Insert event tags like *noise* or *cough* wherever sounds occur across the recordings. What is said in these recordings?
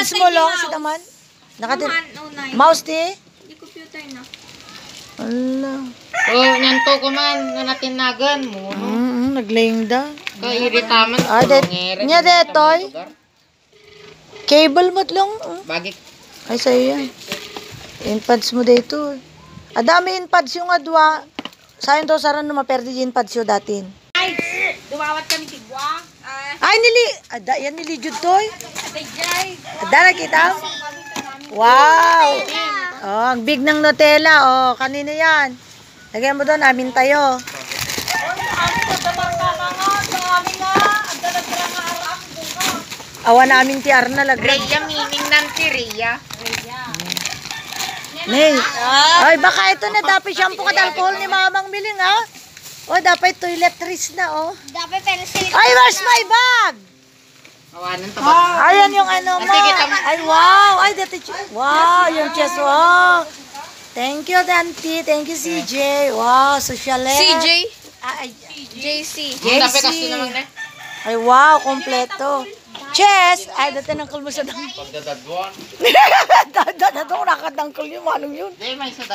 pads mo long, si taman. Nine. Mouse di? Di computer na. Ala. Oh, nyanto ko man, nga natinagan mo. No? Mm, naglaying da. Kairitaman Ah, det, nya detoy. Cable mo lang. oh. Bagi Ay, sa'yo yan. Inpads mo dito. Adami inpads yung adwa. Sayang to, saran na maperdi yung inpads yung datin. Ay, dumawat kami tigwa. Ah, Ay, nili, ada, yan nili Jud toy. Ada, nakita? Wow! Oh, ang big ng Nutella. Oh, kanino yan? Lagyan mo doon, amin tayo. Awa namin ti Arna lagyan. Rhea, meaning ng Rhea. Ning. Ay, baka ito na dapat shampoo ka alcohol ni Mamang Miling, ha? O, dapat toiletries na, oh. Dapat pencil. Ay, where's my bag? Awanan to ba? Ayan yung ano mo. Ay, wow. Ay, dati. Wow, yung chest. Wow. Thank you, Dante. Thank you, CJ. Wow, socialite. CJ? Ay, JC. JC. na. ay, wow, kompleto. Chest. Ay, dati nangkol mo sa dang. Pagdadadwan. *laughs* Dati ko nakadangkol yung manong yun. Dahil may sa.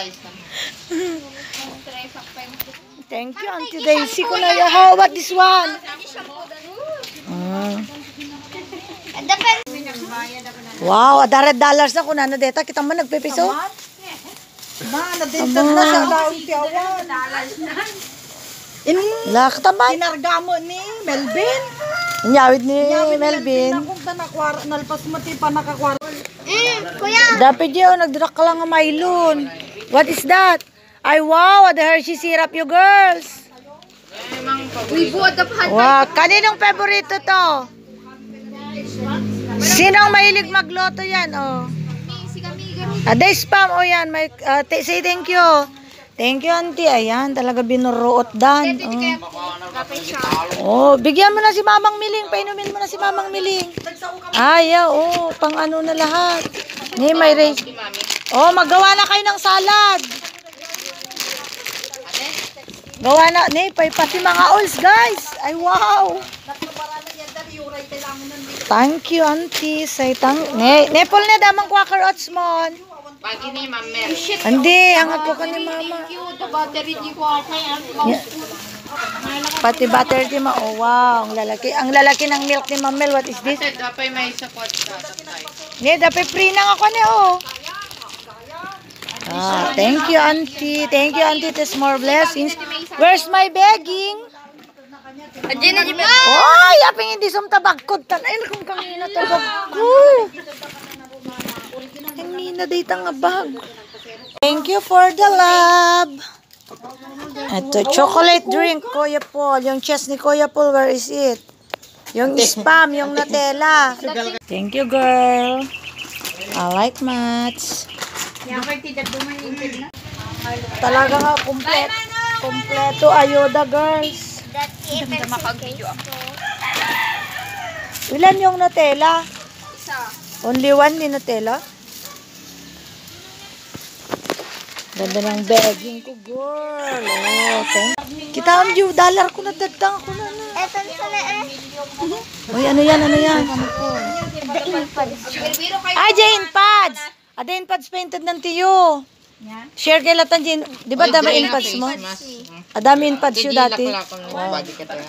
Thank you, Auntie Daisy ko na. How about this one? Ah. Wow, adaret dollars na kung ano deta. Kita mo nagpipiso? Ma, nadintan na sa daon ti awan. In Lak taman. pinargamo ni Melvin. Inyawid ni Melvin. Kung tanakwar, nalpas mo ti pa nakakwar. Mm, kuya. Dapat yun, nagdrak ka lang ng Mylon. What is that? Ay, wow, the Hershey syrup, you girls. Dapat. Wow, kaninong paborito to? Sinong mahilig magloto yan, oh? Aday spam, oh yan. May, uh, say thank you. Thank you, auntie. Ayan, talaga binuruot dan. Oh. oh, bigyan mo na si Mamang Miling. Painumin mo na si Mamang Miling. Ay, ah, oh, pang ano na lahat. Ni, may race. Oh, magawa na kayo ng salad. Gawa na, ni, pati mga oils, guys. Ay, wow. Thank you, auntie. Say thank. Ne, nepol na damang quaker oats mo. Bagi ni Ma'am Mer. Hindi, hangat ko ka ni mama. Thank you. The battery di ko. Pati butter di ma. Oh, wow. Ang lalaki. Ang lalaki ng milk ni Mamel. What is this? Dapat may isa tatay. Ne, dapat free na ako ni oh. Ah, thank you, auntie. Thank you, auntie. There's more blessings. Where's my begging? Adyan na di ba? Oh, yaping hindi sumtabagkod. Tanay na kung kangina to bag ko. Kangina day nga bag. Thank you for the love. Ito, chocolate drink, Kuya Paul. Yung chest ni Kuya Paul, where is it? Yung *laughs* spam, yung Nutella. Thank you, girl. I like mats. Talaga nga, kompleto. Kompleto ayuda, girls. Ganda makag-video ako. Ilan yung Nutella? Isa. Only one ni Nutella? Ganda ng begging ko, girl. Oh, thank Kita ang Diyo, dollar ko na dadang ko na na. Eto sa na eh. Uy, ano yan, ano yan? Biro kayo. Ah, Jane Pads! Ah, Jane Pads painted ng tiyo. Share kay Latan Jane. Di ba dami in pads mo? Ah, dami in pads yun dati. Bagi ka tayo.